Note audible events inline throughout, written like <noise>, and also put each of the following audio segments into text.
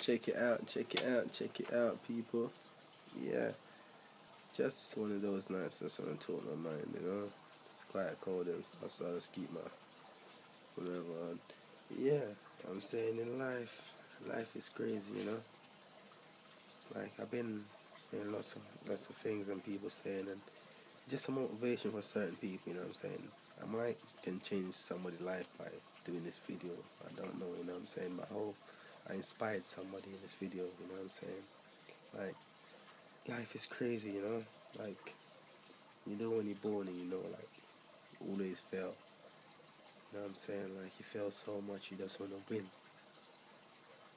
check it out, check it out, check it out, people. Yeah, just one of those nights that's on top of my mind, you know. It's quite cold and stuff, so I just keep my whatever on. Yeah, I'm saying in life, life is crazy, you know. Like I've been in lots of lots of things and people saying and just a motivation for certain people, you know what I'm saying? I might can change somebody's life by doing this video. I don't know, you know what I'm saying? But I hope I inspired somebody in this video, you know what I'm saying? Like, life is crazy, you know? Like, you know when you're born and you know, like, always fail. You know what I'm saying? Like, you fail so much, you just want to win.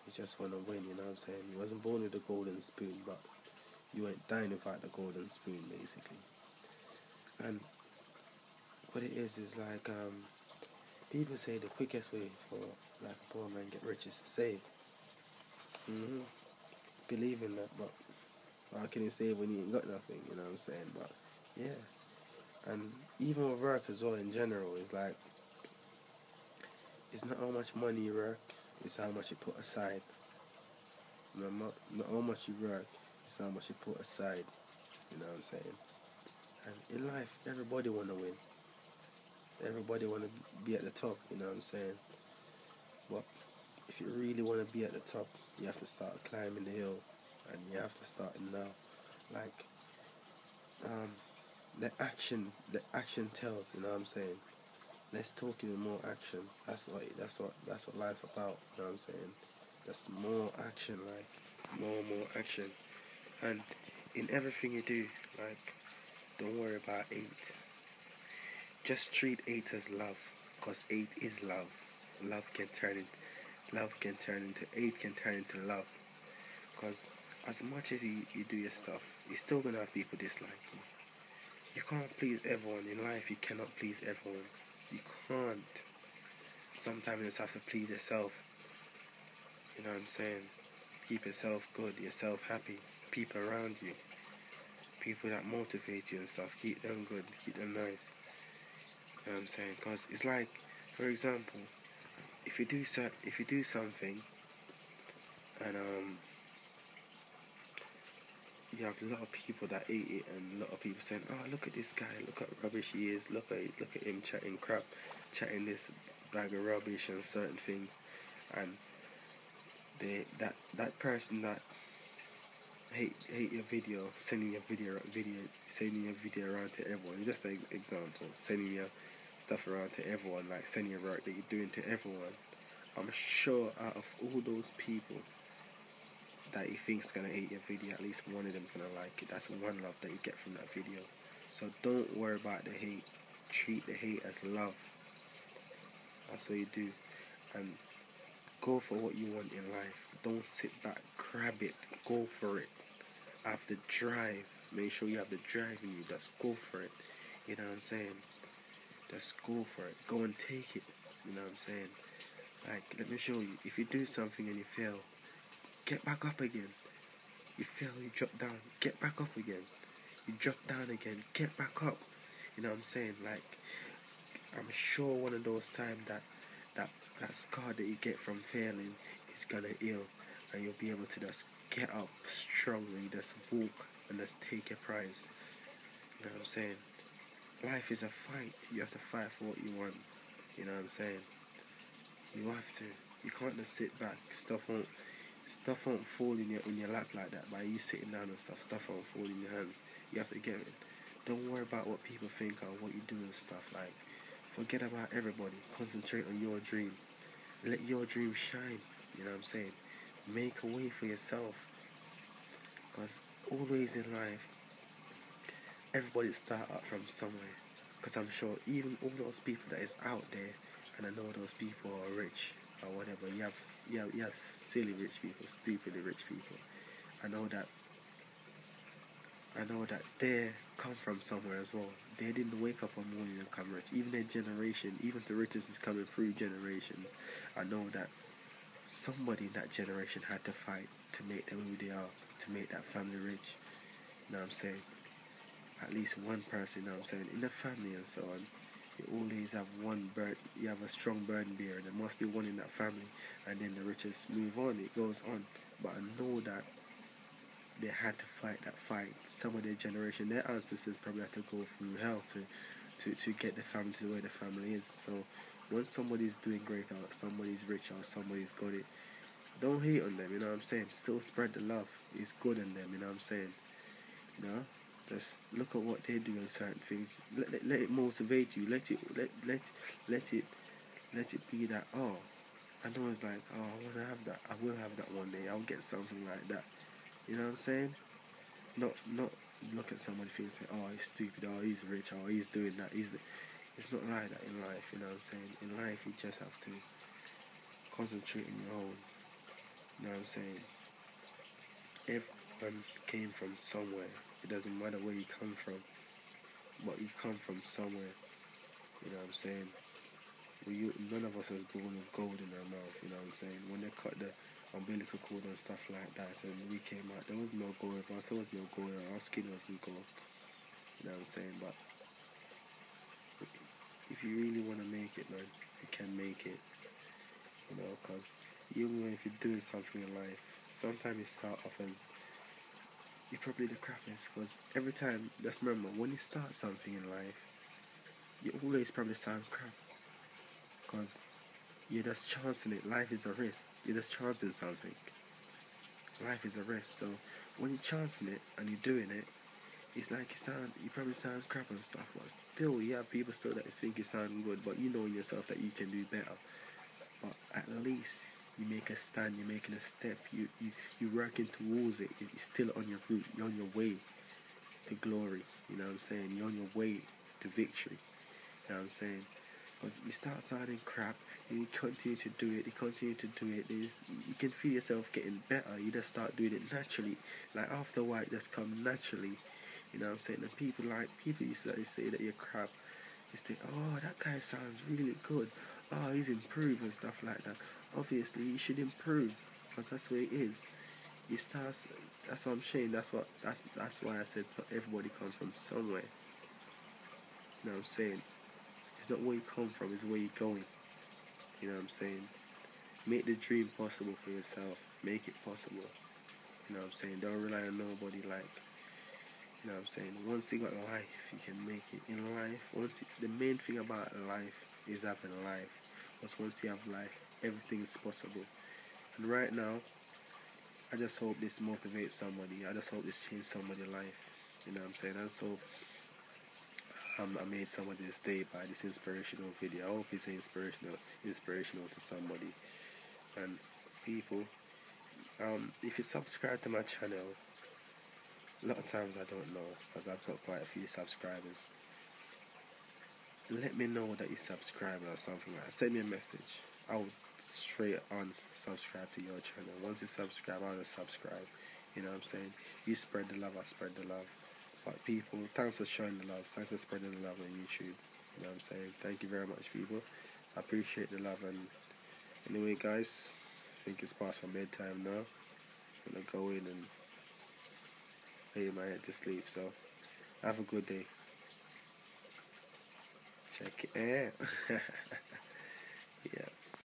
You just want to win, you know what I'm saying? You wasn't born with a golden spoon, but you ain't dying without the golden spoon, basically. And what it is is like um, people say the quickest way for like a poor man get rich is to save. Mm-hmm. Believe in that, but how can you save when you ain't got nothing? You know what I'm saying? But yeah, and even with work as well in general, it's like it's not how much money you work, it's how much you put aside. not, not how much you work, it's how much you put aside. You know what I'm saying? And in life, everybody wanna win everybody want to be at the top, you know what I'm saying? But if you really want to be at the top, you have to start climbing the hill, and you have to start now. Like, um, the action, the action tells, you know what I'm saying? Let's talk in more action. That's what, that's what, that's what life's about, you know what I'm saying? That's more action, like, more more action. And in everything you do, like, don't worry about eight just treat hate as love, cause hate is love. Love can turn into love can turn into hate can turn into love. Cause as much as you, you do your stuff, you're still gonna have people dislike you. You can't please everyone in life. You cannot please everyone. You can't. Sometimes you just have to please yourself. You know what I'm saying? Keep yourself good, yourself happy. People around you, people that motivate you and stuff. Keep them good. Keep them nice. Know what I'm saying? Because it's like, for example, if you do so, if you do something, and um, you have a lot of people that hate it, and a lot of people saying, "Oh, look at this guy! Look at rubbish he is! Look at look at him chatting crap, chatting this bag of rubbish and certain things," and they that that person that hate hate your video, sending your video video sending your video around to everyone. Just an example, sending your stuff around to everyone, like sending your work that you're doing to everyone, I'm sure out of all those people that you think's gonna hate your video, at least one of them's gonna like it. That's one love that you get from that video. So don't worry about the hate. Treat the hate as love. That's what you do. And go for what you want in life. Don't sit back, grab it, go for it. Have the drive. Make sure you have the drive in you. Just go for it. You know what I'm saying? Just go for it. Go and take it. You know what I'm saying? Like, let me show you. If you do something and you fail, get back up again. You fail, you drop down, get back up again. You drop down again, get back up. You know what I'm saying? Like, I'm sure one of those times that that that scar that you get from failing is gonna heal, and you'll be able to just get up strongly, just walk and just take your prize. You know what I'm saying? Life is a fight. You have to fight for what you want. You know what I'm saying? You have to. You can't just sit back. Stuff won't stuff won't fall in your in your lap like that by you sitting down and stuff. Stuff won't fall in your hands. You have to get it. Don't worry about what people think or what you do and stuff. Like forget about everybody. Concentrate on your dream. Let your dream shine. You know what I'm saying? Make a way for yourself. Because always in life, everybody start up from somewhere. Because I'm sure even all those people that is out there, and I know those people are rich or whatever. You have you have, you have silly rich people, stupidly rich people. I know that. I know that they come from somewhere as well. They didn't wake up one morning and come rich. Even their generation, even the richest is coming through generations. I know that somebody in that generation had to fight to make them who they are, to make that family rich. You know what I'm saying? At least one person, you know I'm saying, in the family and so on, you always have one bird, you have a strong burden bearer. There must be one in that family, and then the richest move on. It goes on. but I know that they had to fight that fight. Some of their generation, their ancestors probably had to go through hell to, to, to get the family to where the family is. So when somebody's doing great or somebody's rich or somebody's got it, don't hate on them, you know what I'm saying? Still spread the love. It's good in them, you know what I'm saying? You know? Look at what they do on certain things. Let, let, let it motivate you. Let it let let let it let it be that oh I know it's like oh I wanna have that. I will have that one day. I'll get something like that. You know what I'm saying? Not not look at somebody and say, oh he's stupid, oh he's rich, oh he's doing that, he's it's not like that in life, you know what I'm saying? In life you just have to concentrate on your own. You know what I'm saying? Everyone came from somewhere. It doesn't matter where you come from, but you come from somewhere. You know what I'm saying? We, none of us was born with gold in our mouth. You know what I'm saying? When they cut the umbilical cord and stuff like that, and we came out, there was no gold with us. There was no gold. Our skin wasn't gold. You know what I'm saying? But if you really want to make it, man, you can make it. You know, because even if you're doing something in life, sometimes you start off as you're probably the crappiest because every time, just remember, when you start something in life, you always probably sound crap because you're just chancing it. Life is a risk. You're just chancing something. Life is a risk. So when you're chancing it and you're doing it, it's like you sound, you probably sound crap and stuff, but still, you have people still that think you sound good, but you know in yourself that you can do better. But at least you make a stand, you're making a step, you, you, you're working towards it, you're still on your route, you're on your way to glory, you know what I'm saying? You're on your way to victory, you know what I'm saying? Because you start sounding crap, and you continue to do it, you continue to do it, There's, you can feel yourself getting better, you just start doing it naturally, like after a while it just come naturally, you know what I'm saying? And people like, people used to say that you're crap, they say, oh, that guy sounds really good, oh, he's improved and stuff like that obviously you should improve because that's where it is. You start. That's what I'm saying. That's what. That's that's why I said so. Everybody comes from somewhere. You know what I'm saying? It's not where you come from. It's where you're going. You know what I'm saying? Make the dream possible for yourself. Make it possible. You know what I'm saying? Don't rely on nobody. Like. You know what I'm saying? Once you got life, you can make it in life. Once you, the main thing about life is having life. Because once you have life, everything is possible. And right now, I just hope this motivates somebody. I just hope this changes somebody's life. You know what I'm saying? And so um, I made somebody day by this inspirational video. I hope it's inspirational, inspirational to somebody. And people, um, if you subscribe to my channel, a lot of times I don't know because I've got quite a few subscribers. Let me know that you subscribe or something like that. Send me a message. I will straight on subscribe to your channel. Once you subscribe, I'll subscribe. You know what I'm saying? You spread the love, I spread the love. But people, thanks for showing the love. Thanks for spreading the love on YouTube. You know what I'm saying? Thank you very much, people. I appreciate the love. And anyway, guys, I think it's past my bedtime now. I'm gonna go in and lay my head to sleep. So, have a good day. Check it out. <laughs>